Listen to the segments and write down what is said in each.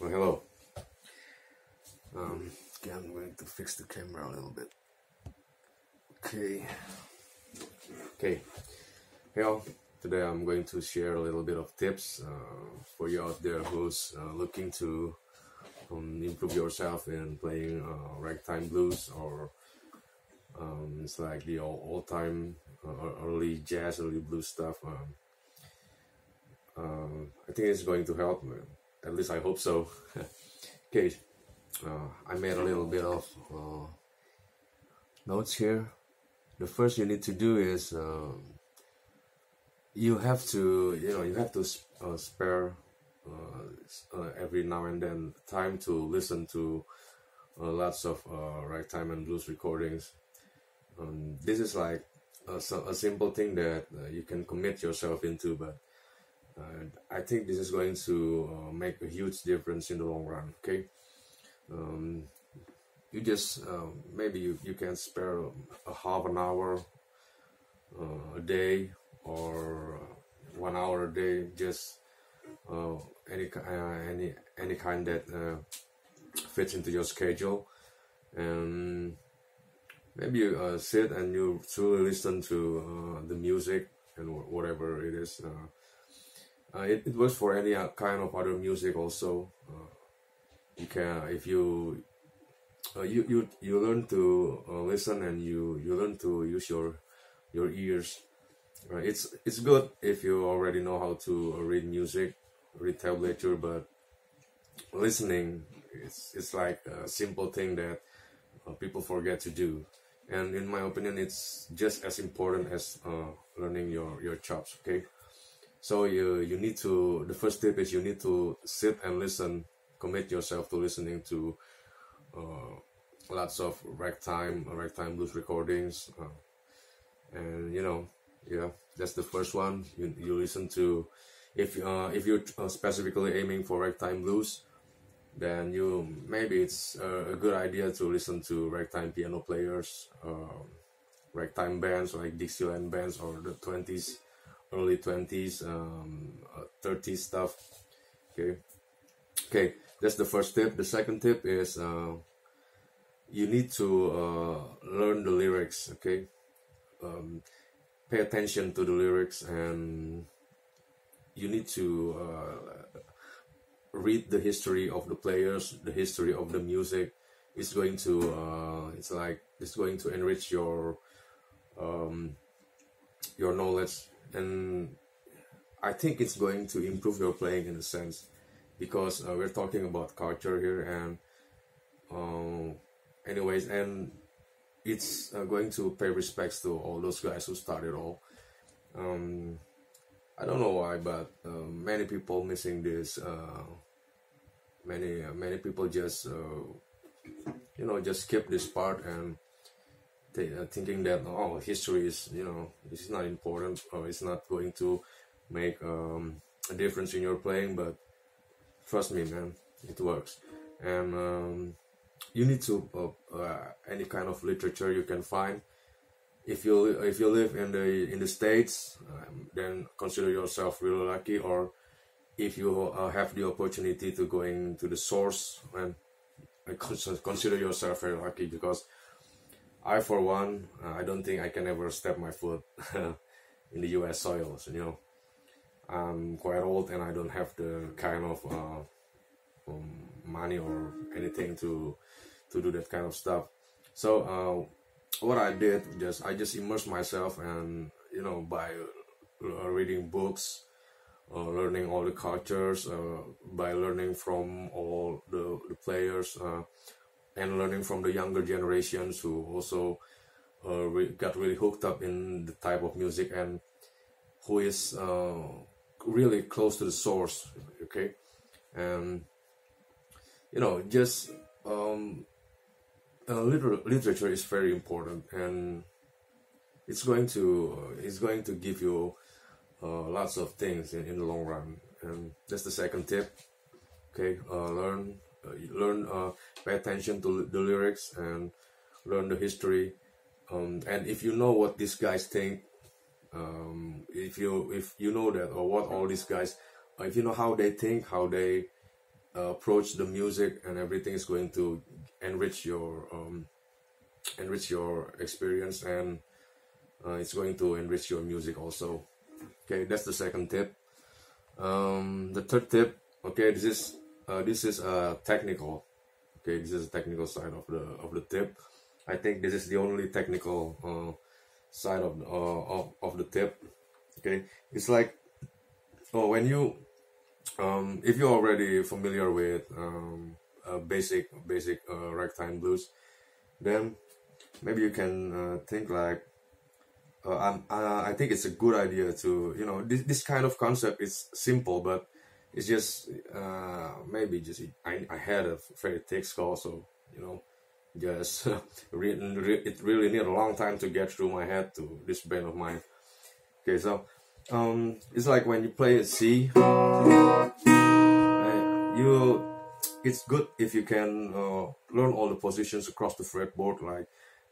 Well, hello. Um, okay, I'm going to fix the camera a little bit. Okay. Okay. Well, today I'm going to share a little bit of tips uh, for you out there who's uh, looking to um, improve yourself in playing uh, ragtime blues or um, it's like the old, time uh, early jazz, early blues stuff. Um, uh, I think it's going to help. At least I hope so. okay, uh, I made a little bit of uh, notes here. The first you need to do is um, you have to, you know, you have to uh, spare uh, uh, every now and then time to listen to lots of ragtime and blues recordings. Um, this is like a, a simple thing that you can commit yourself into, but uh, I think this is going to uh, make a huge difference in the long run. Okay, um, you just uh, maybe you, you can spare a half an hour uh, a day or one hour a day, just uh, any uh, any any kind that fits into your schedule, and maybe you sit and you truly listen to the music and whatever it is. Uh, it, it works for any uh, kind of other music also. Uh, you can if you you you you learn to listen and you you learn to use your your ears. it's it's good if you already know how to read music, read tablature, but listening it's it's like a simple thing that uh, people forget to do and in my opinion it's just as important as uh, learning your your chops okay so you you need to the first step is you need to sit and listen, commit yourself to listening to uh, lots of ragtime ragtime blues recordings, uh, and you know yeah that's the first one. You you listen to if uh, if you're uh, specifically aiming for ragtime blues then you maybe it's a, good idea to listen to ragtime piano players um, ragtime bands like Dixieland bands or the 20s early 20s um, 30s uh, stuff. Okay. Okay that's the first tip. The second tip is uh, you need to uh, learn the lyrics okay? Um, pay attention to the lyrics and you need to uh, read the history of the players the history of the music. It's going to uh, it's like it's going to enrich your um, your knowledge and I think it's going to improve your playing in a sense because uh, we're talking about culture here and uh, anyways and it's uh, going to pay respects to all those guys who started all. Um, I don't know why but uh, many people missing this uh, many uh, many people just you know just skip this part and uh, thinking that oh history is you know this is not important or it's not going to make um, a difference in your playing but trust me man it works. And um, you need to uh, uh, any kind of literature you can find. If you if you live in the in the states um, then consider yourself really lucky or if you uh, have the opportunity to going to the source and consider yourself very lucky because I, for one, uh, I don't think I can ever step my foot in the U.S. soil. So, you know, I'm quite old and I don't have the kind of uh, um, money or anything to to do that kind of stuff. So, uh, what I did just I just immersed myself and you know by uh, reading books, uh, learning all the cultures, uh, by learning from all the, the players and learning from the younger generations who also uh, got really hooked up in the type of music and who is uh, really close to the source okay? And you know just um, uh, liter literature is very important and it's going to uh, it's going to give you uh, lots of things in, in the long run. And that's the second tip okay? Uh, learn learn uh, pay attention to the lyrics and learn the history. Um, and if you know what these guys think um, if you if you know that or what all these guys uh, if you know how they think how they uh, approach the music and everything is going to enrich your um, enrich your experience and uh, it's going to enrich your music also. Okay that's the second tip. Um, the third tip okay this is uh, this is a technical okay this is a technical side of the of the tip. I think this is the only technical uh, side of, uh, of of the tip okay? It's like oh when you um, if you're already familiar with um, uh, basic basic uh, ragtime blues then maybe you can uh, think like uh, I'm, uh, I think it's a good idea to you know this, this kind of concept is simple but it's just uh, maybe just I, I had a very thick skull so you know just it really need a long time to get through my head to this brain of mine okay so um, it's like when you play a C uh, you it's good if you can uh, learn all the positions across the fretboard like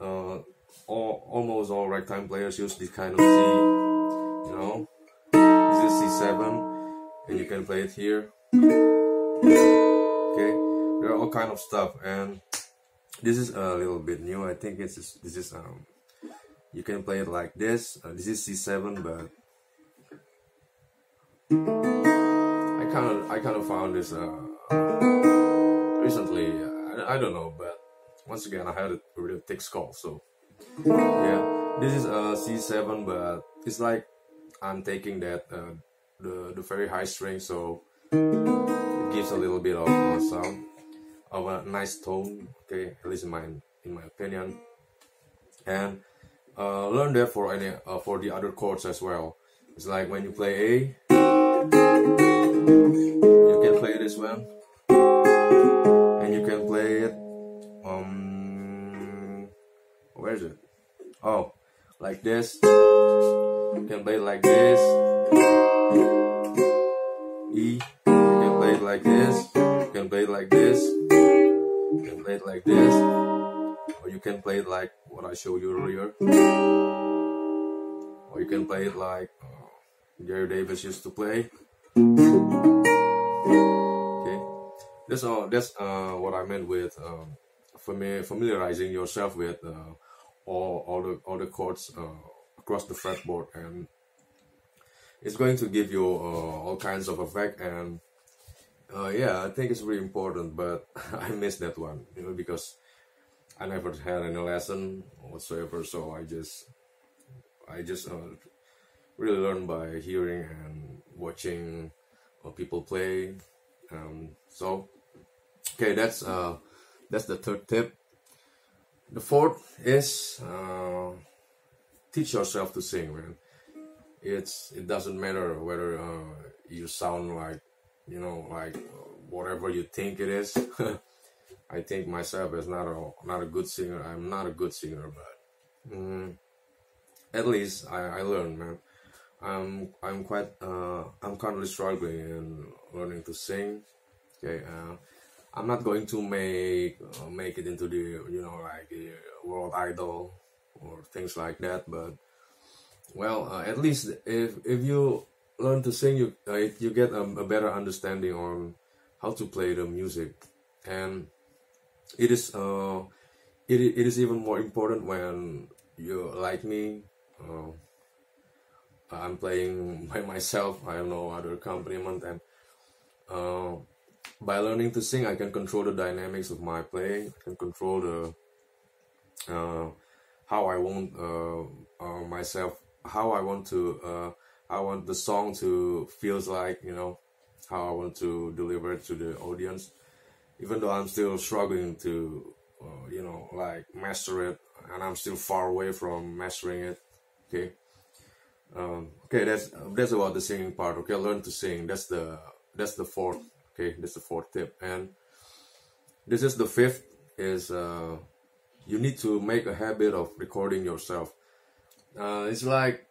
uh, all, almost all ragtime players use this kind of C, you know. This is C7, and you can play it here. Okay, there are all kind of stuff, and this is a little bit new. I think it's this is um, you can play it like this. Uh, this is C7, but I kind of I kind of found this uh, recently. I, I don't know, but once again, I had a really thick skull, so yeah. This is a C7, but it's like I'm taking that uh, the the very high string, so it gives a little bit of uh, sound of a nice tone. Okay, at least in my in my opinion, and uh, learn that for any uh, for the other chords as well. It's like when you play A, you can play this one, and you can play it um where is it oh like this you can play it like this E you can play it like this you can play it like this you can play it like this. Or you can play it like what I showed you earlier. Or you can play it like uh, Gary Davis used to play. Okay. That's all that's uh what I meant with um familiarizing yourself with uh, all, all the all the chords uh, across the fretboard and it's going to give you uh, all kinds of effect and uh, yeah I think it's really important but I missed that one you know because I never had any lesson whatsoever so I just I just uh, really learned by hearing and watching people play um, so okay that's uh that's the third tip. The fourth is uh, teach yourself to sing, man. It's it doesn't matter whether uh, you sound like you know like whatever you think it is. I think myself as not a not a good singer. I'm not a good singer, but mm, at least I, I learned, man. I'm I'm quite uh, I'm currently struggling in learning to sing. Okay, uh, I'm not going to make uh, make it into the you know like world idol or things like that. But well, uh, at least if if you learn to sing, you uh, you get a, a, better understanding on how to play the music, and it is uh it it is even more important when you like me. Uh, I'm playing by myself. I have no other accompaniment, and uh, by learning to sing, I can control the dynamics of my playing. I can control the uh, how I want uh, uh, myself, how I want to, uh, I want the song to feels like, you know, how I want to deliver it to the audience. Even though I'm still struggling to, uh, you know, like master it, and I'm still far away from mastering it. Okay. Um, okay, that's that's about the singing part. Okay, learn to sing. That's the that's the fourth okay this is the fourth tip and this is the fifth is uh, you need to make a habit of recording yourself uh, it's like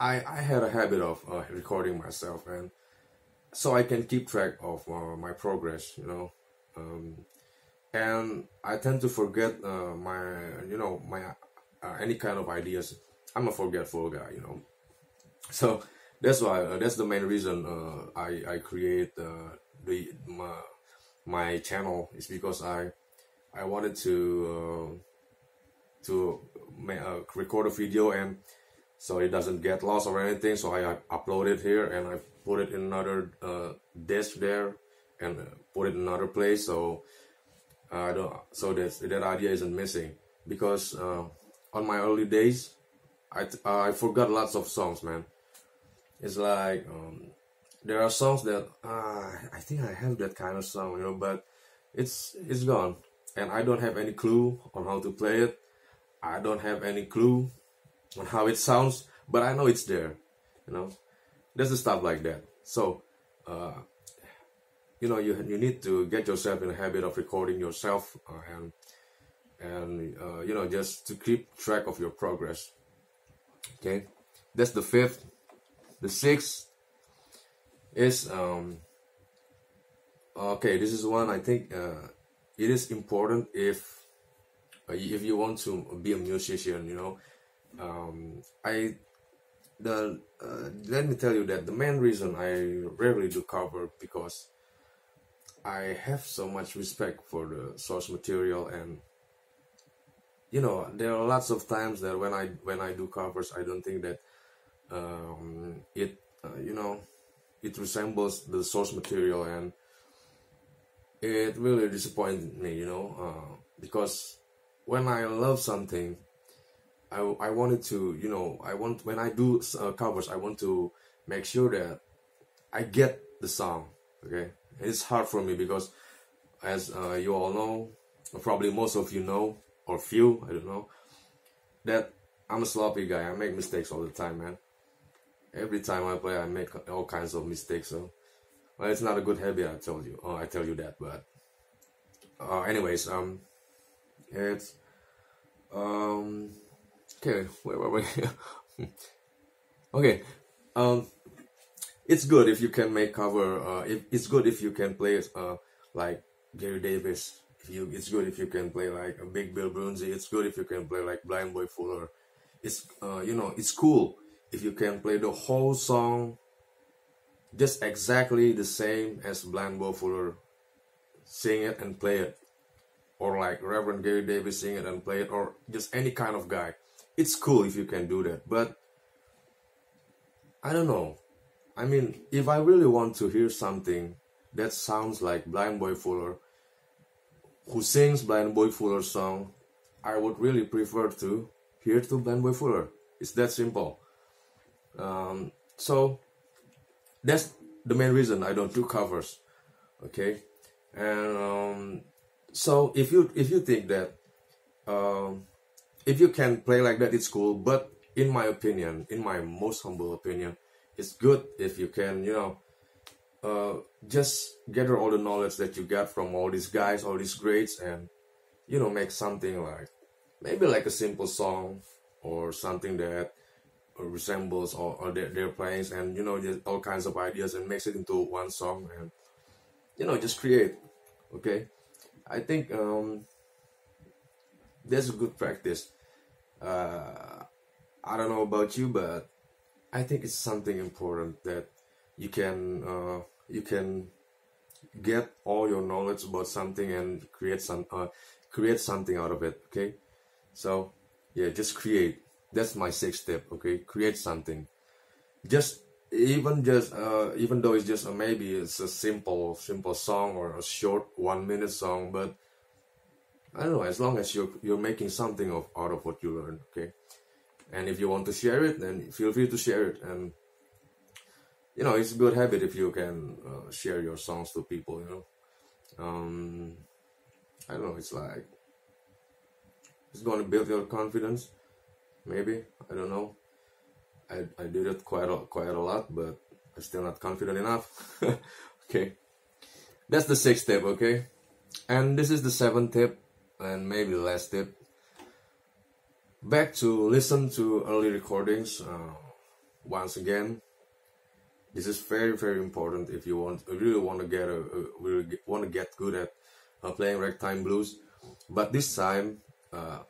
I, I had a habit of uh, recording myself and so I can keep track of uh, my progress you know? Um, and I tend to forget uh, my you know my uh, any kind of ideas. I'm a forgetful guy you know? So that's why uh, that's the main reason I I create the my, my channel is because I I wanted to to uh, record a video and so it doesn't get lost or anything so I, I upload it here and I put it in another uh, disk there and put it in another place so I don't so that that idea isn't missing. Because on my early days I I forgot lots of songs man. It's like um, there are songs that uh, I think I have that kind of song, you know, but it's it's gone, and I don't have any clue on how to play it. I don't have any clue on how it sounds, but I know it's there, you know. There's the stuff like that. So, uh, you know, you you need to get yourself in a habit of recording yourself uh, and and uh, you know just to keep track of your progress. Okay, that's the fifth the sixth is um okay. This is one I think uh, it is important if if you want to be a musician. You know, um, I the uh, let me tell you that the main reason I rarely do cover because I have so much respect for the source material and you know there are lots of times that when I when I do covers I don't think that um, it uh, you know it resembles the source material and it really disappointed me you know uh, because when I love something I, I wanted to you know I want when I do uh, covers I want to make sure that I get the song okay it's hard for me because as uh, you all know probably most of you know or few I don't know that I'm a sloppy guy I make mistakes all the time man every time I play, I make all kinds of mistakes. So, well, it's not a good habit. I told you. Oh, I tell you that. But, uh, anyways, um, it's um, okay. Wait, wait, wait. okay, um, it's good if you can make cover. Uh, if, it's good if you can play uh like Gary Davis. You, it's good if you can play like a Big Bill Broonzy. It's good if you can play like Blind Boy Fuller. It's uh, you know, it's cool if you can play the whole song just exactly the same as Blind Boy Fuller sing it and play it or like Reverend Gary Davis sing it and play it or just any kind of guy. It's cool if you can do that but I don't know. I mean if I really want to hear something that sounds like Blind Boy Fuller who sings Blind Boy Fuller's song I would really prefer to hear to Blind Boy Fuller. It's that simple. Um, so that's the main reason I don't do covers. Okay, and um, so if you if you think that um, if you can play like that, it's cool. But in my opinion, in my most humble opinion, it's good if you can, you know, uh, just gather all the knowledge that you get from all these guys, all these greats, and you know, make something like maybe like a simple song or something that resembles or, their, their and you know just all kinds of ideas and mix it into one song and you know just create okay i think um that's a good practice. Uh i don't know about you but i think it's something important that you can uh you can get all your knowledge about something and create some uh create something out of it okay? So yeah just create. That's my sixth step okay? Create something. Just even just uh, even though it's just uh, maybe it's a simple simple song or a short one minute song but i don't know as long as you're you're making something of out of what you learn okay? And if you want to share it then feel free to share it. And you know it's a good habit if you can uh, share your songs to people you know? Um i don't know it's like it's going to build your confidence maybe I don't know. I I did it quite a, quite a lot, but I'm still not confident enough. okay, that's the sixth tip. Okay, and this is the seventh tip, and maybe the last tip. Back to listen to early recordings. Uh, once again, this is very very important if you want really want to get a, a really want to get good at uh, playing ragtime blues. But this time, uh,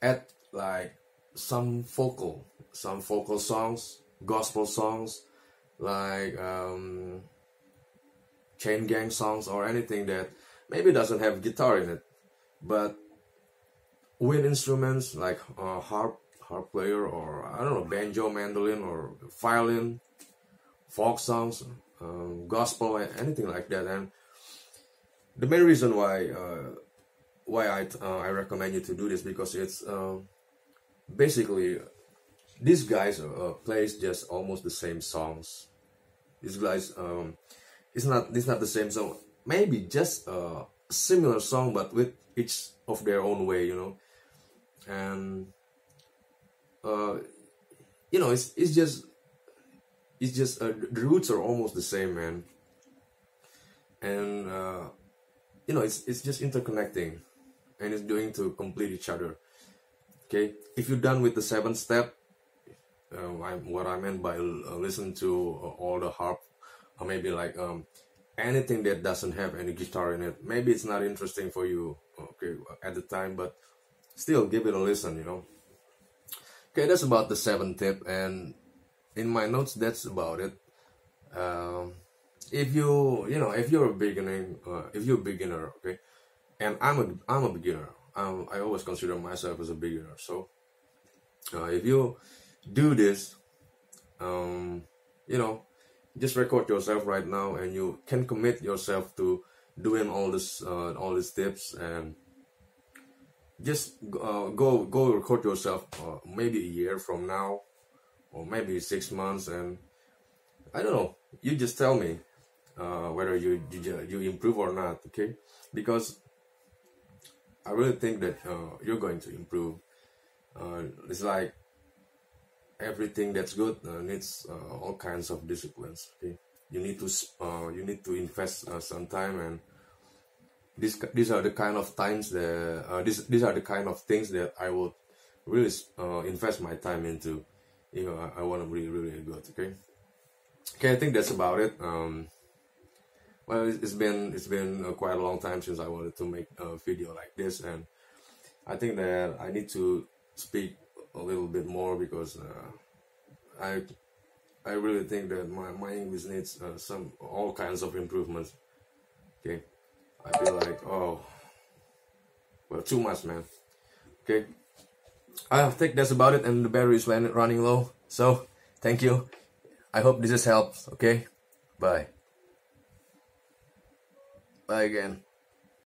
at like some vocal, some vocal songs gospel songs, like um, chain gang songs or anything that maybe doesn't have guitar in it, but wind instruments like uh, harp, harp player, or I don't know, banjo, mandolin, or violin, folk songs, um, gospel, anything like that. And the main reason why uh, why I uh, I recommend you to do this because it's uh, basically these guys uh, plays just almost the same songs. These guys um, it's not it's not the same song. Maybe just a similar song, but with each of their own way, you know. And uh, you know, it's it's just it's just uh, the roots are almost the same, man. And uh, you know, it's it's just interconnecting, and it's doing to complete each other. Okay, if you're done with the seventh step, uh, I, what I meant by uh, listen to uh, all the harp, or maybe like um, anything that doesn't have any guitar in it. Maybe it's not interesting for you, okay, at the time, but still give it a listen, you know. Okay, that's about the seventh tip, and in my notes, that's about it. Um, if you, you know, if you're a beginner, uh, if you're a beginner, okay, and I'm a, I'm a beginner. Um, I always consider myself as a beginner. So, uh, if you do this, um, you know, just record yourself right now, and you can commit yourself to doing all this, uh, all these tips, and just uh, go go record yourself. Uh, maybe a year from now, or maybe six months, and I don't know. You just tell me uh, whether you, you you improve or not. Okay, because I really think that uh, you're going to improve. Uh, it's like everything that's good uh, needs uh, all kinds of disciplines. Okay, you need to uh, you need to invest uh, some time, and these these are the kind of times that uh, these these are the kind of things that I will really uh, invest my time into. You know, I, I want to be really good. Okay, okay, I think that's about it. Um, well, it's been it's been quite a long time since I wanted to make a video like this, and I think that I need to speak a little bit more because uh, I I really think that my, my English needs uh, some all kinds of improvements. Okay, I feel like oh well too much man. Okay, I think that's about it, and the battery is running low. So thank you. I hope this has helped. Okay, bye. Bye again.